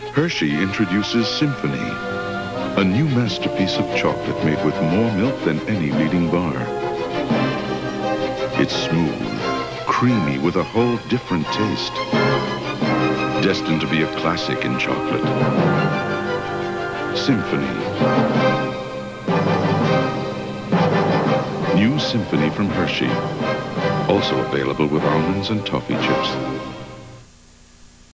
Hershey introduces Symphony, a new masterpiece of chocolate made with more milk than any leading bar. It's smooth, creamy with a whole different taste. Destined to be a classic in chocolate. Symphony. New Symphony from Hershey. Also available with almonds and toffee chips.